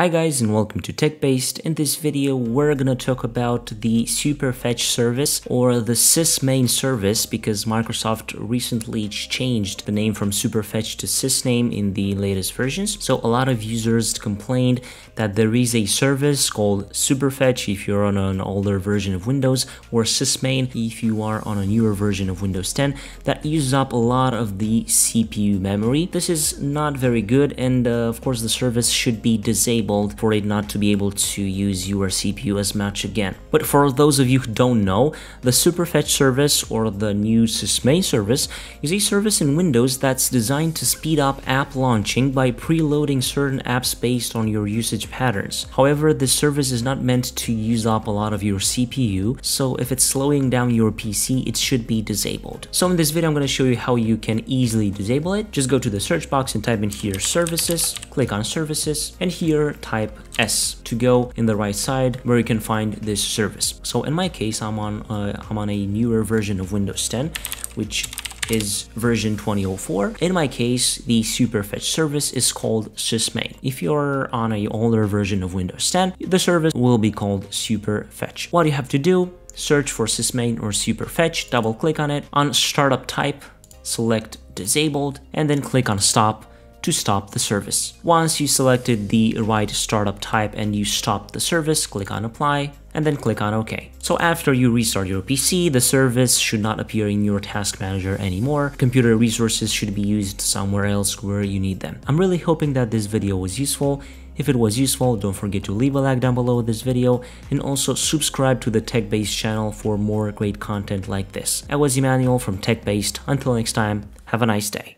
Hi guys and welcome to TechBased. In this video we're gonna talk about the Superfetch service or the sysmain service because Microsoft recently changed the name from Superfetch to sysmain in the latest versions. So a lot of users complained that there is a service called Superfetch if you're on an older version of Windows or sysmain if you are on a newer version of Windows 10 that uses up a lot of the CPU memory. This is not very good and uh, of course the service should be disabled disabled for it not to be able to use your CPU as much again. But for those of you who don't know, the Superfetch service or the new sysmain service is a service in Windows that's designed to speed up app launching by preloading certain apps based on your usage patterns. However, this service is not meant to use up a lot of your CPU, so if it's slowing down your PC, it should be disabled. So in this video, I'm going to show you how you can easily disable it. Just go to the search box and type in here services, click on services, and here type S to go in the right side where you can find this service. So in my case, I'm on uh, I'm on a newer version of Windows 10, which is version 2004. In my case, the Superfetch service is called sysmain. If you're on an older version of Windows 10, the service will be called Superfetch. What you have to do, search for sysmain or Superfetch, double click on it. On startup type, select disabled, and then click on stop to stop the service. Once you selected the right startup type and you stop the service, click on apply and then click on OK. So after you restart your PC, the service should not appear in your task manager anymore. Computer resources should be used somewhere else where you need them. I'm really hoping that this video was useful. If it was useful, don't forget to leave a like down below this video and also subscribe to the TechBased channel for more great content like this. I was Emmanuel from TechBased. Until next time, have a nice day.